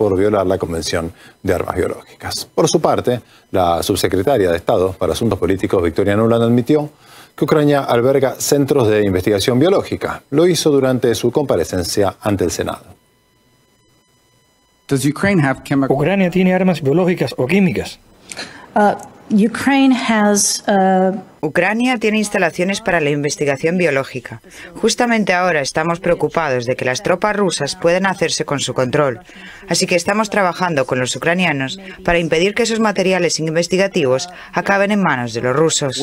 por violar la Convención de Armas Biológicas. Por su parte, la subsecretaria de Estado para Asuntos Políticos, Victoria Nuland, admitió que Ucrania alberga centros de investigación biológica. Lo hizo durante su comparecencia ante el Senado. ¿Ucrania tiene armas biológicas o químicas? Uh, Ucrania tiene instalaciones para la investigación biológica. Justamente ahora estamos preocupados de que las tropas rusas puedan hacerse con su control. Así que estamos trabajando con los ucranianos para impedir que esos materiales investigativos acaben en manos de los rusos.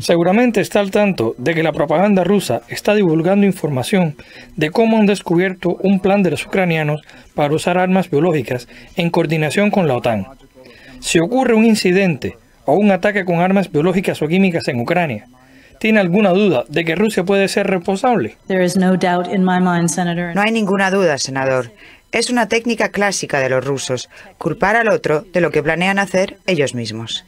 Seguramente está al tanto de que la propaganda rusa está divulgando información de cómo han descubierto un plan de los ucranianos para usar armas biológicas en coordinación con la OTAN. Si ocurre un incidente o un ataque con armas biológicas o químicas en Ucrania, ¿tiene alguna duda de que Rusia puede ser responsable? No hay ninguna duda, senador. Es una técnica clásica de los rusos, culpar al otro de lo que planean hacer ellos mismos.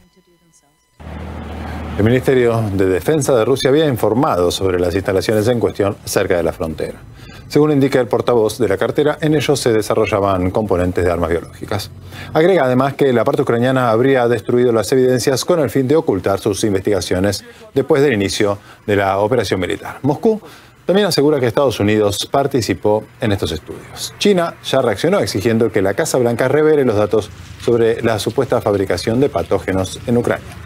El Ministerio de Defensa de Rusia había informado sobre las instalaciones en cuestión cerca de la frontera. Según indica el portavoz de la cartera, en ellos se desarrollaban componentes de armas biológicas. Agrega además que la parte ucraniana habría destruido las evidencias con el fin de ocultar sus investigaciones después del inicio de la operación militar. Moscú también asegura que Estados Unidos participó en estos estudios. China ya reaccionó exigiendo que la Casa Blanca revele los datos sobre la supuesta fabricación de patógenos en Ucrania.